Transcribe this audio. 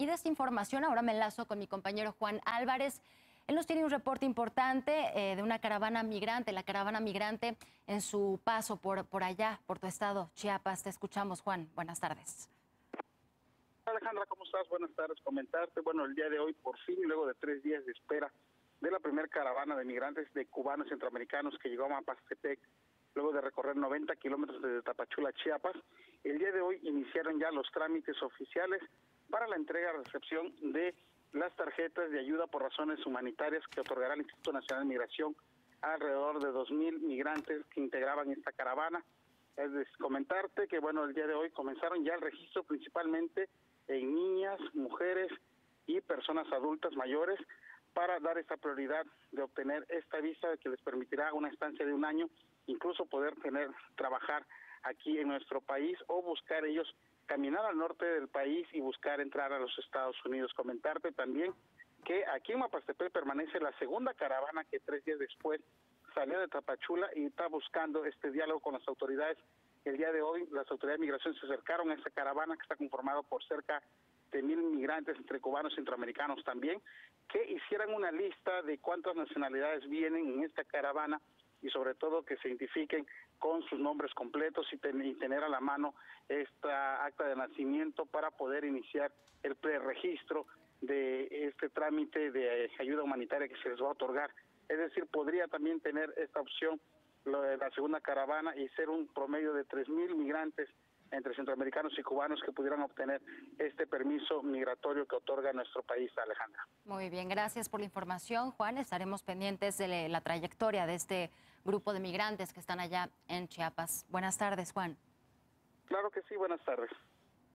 Y de esta información ahora me enlazo con mi compañero Juan Álvarez. Él nos tiene un reporte importante eh, de una caravana migrante, la caravana migrante en su paso por, por allá, por tu estado, Chiapas. Te escuchamos, Juan. Buenas tardes. Alejandra, ¿cómo estás? Buenas tardes. Comentarte, bueno, el día de hoy, por fin, luego de tres días de espera de la primera caravana de migrantes de cubanos centroamericanos que llegó a Mapastepec, luego de recorrer 90 kilómetros desde Tapachula, Chiapas, el día de hoy iniciaron ya los trámites oficiales para la entrega y recepción de las tarjetas de ayuda por razones humanitarias que otorgará el Instituto Nacional de Migración a alrededor de 2.000 migrantes que integraban esta caravana. Es decir, comentarte que, bueno, el día de hoy comenzaron ya el registro principalmente en niñas, mujeres y personas adultas mayores para dar esa prioridad de obtener esta visa que les permitirá una estancia de un año, incluso poder tener, trabajar aquí en nuestro país o buscar ellos caminar al norte del país y buscar entrar a los Estados Unidos. Comentarte también que aquí en Mapastepec permanece la segunda caravana que tres días después salió de Tapachula y está buscando este diálogo con las autoridades el día de hoy las autoridades de migración se acercaron a esta caravana que está conformada por cerca de mil migrantes entre cubanos y centroamericanos también, que hicieran una lista de cuántas nacionalidades vienen en esta caravana y sobre todo que se identifiquen con sus nombres completos y, tener a la mano esta acta de nacimiento para poder iniciar el preregistro de este trámite de ayuda humanitaria que se les va a otorgar. Es decir, podría también tener esta opción la segunda caravana y ser un promedio de 3.000 migrantes entre centroamericanos y cubanos que pudieran obtener este permiso migratorio que otorga nuestro país, Alejandra. Muy bien, gracias por la información, Juan. Estaremos pendientes de la trayectoria de este grupo de migrantes que están allá en Chiapas. Buenas tardes, Juan. Claro que sí, buenas tardes.